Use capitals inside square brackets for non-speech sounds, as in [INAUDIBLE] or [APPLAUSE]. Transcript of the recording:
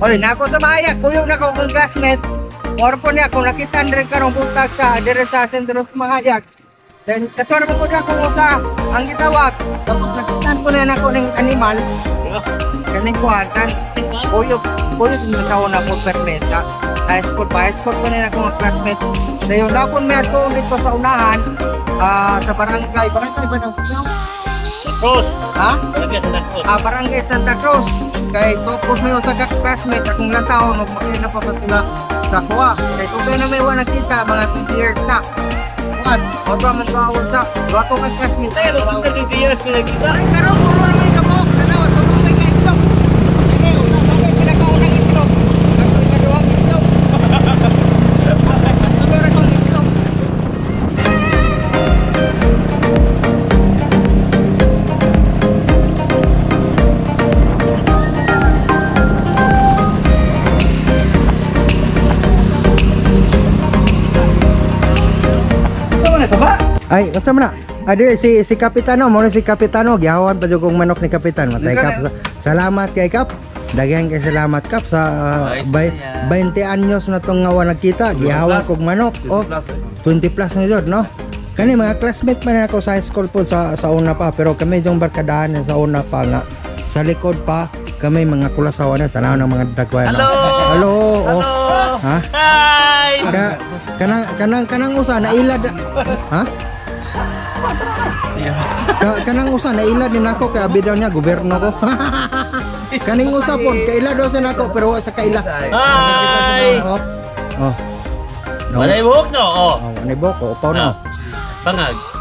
Oy, nako sa maya, kuyo na ko kong classmate. Or po niya, kung nakita rin ka nung buntag sa dire sa sentro sa mahayag. Then, katwar mo po na kung sa ang gitawag. Tapos nakita ko na ako ng animal. Kaning kuwartan. Kuyo, kuyo sa sa una po permeta. High school pa, high school pa na ako mga classmate. So yun, ako may dito sa unahan. ah sa barangay, barangay ba ng Cross. Ha? Cross. Ah, barangay Santa Cruz. Kay topos mo sa classmate akong lang taon ug makita pa pa sila sa kuha. Kay kung kayo na may wala nakita mga 20 years na. What? Oto man tawag sa wato ka classmate. Mas 30 years na nagkita. Ay, pero Saan na ito ba? Ay, unsa man na? Adi si si Kapitano, mo si Kapitano gihawan pa jud kong manok ni Kapitan. Matay kap. Salamat kay Kap. Daghan kay salamat Kap sa uh, bay, na 20 anyos na tong nga wala nagkita. Gihawan kog manok. Oh, 20 plus na jud, no? Kani mga classmate man ako sa high school po sa sa una pa pero kami yung barkadahan sa una pa nga sa likod pa kami mga kulasawa na tanaw ng mga dagway. no? Hello! Hello! Oh. Ha? Hi! Ka, kanang kanang kanang usa na ilad ha? Ka, kanang usa na ilad din ako kay abi daw niya gobyerno ko. [LAUGHS] Kaning usa po kay ilad daw sa nako pero wa sa kaila. Hi! Oh. Oh. No. Wala yung buhok no? Oh. Oh, ni boko upaw na. Pangag.